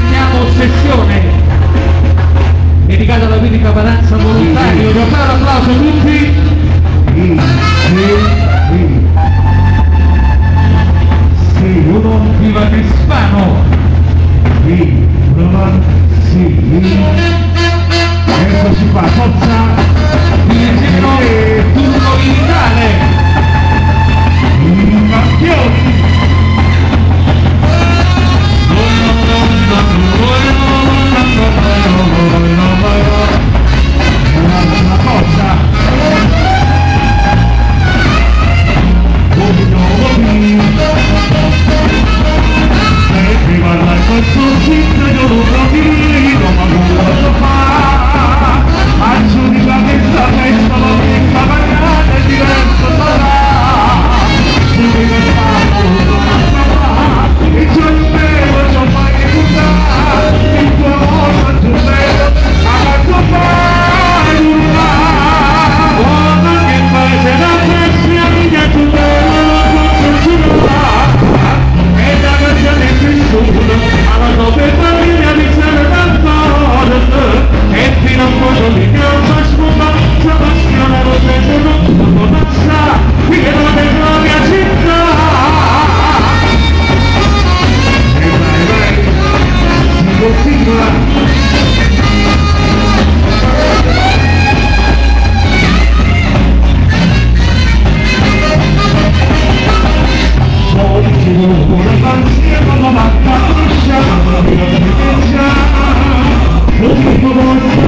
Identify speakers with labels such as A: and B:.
A: teniamo sessione dedicata alla medica Paranza volontario, un applauso a tutti.
B: Sì, sì. Sì, uno
A: Viva Crispano!
B: Sì, uno sì. you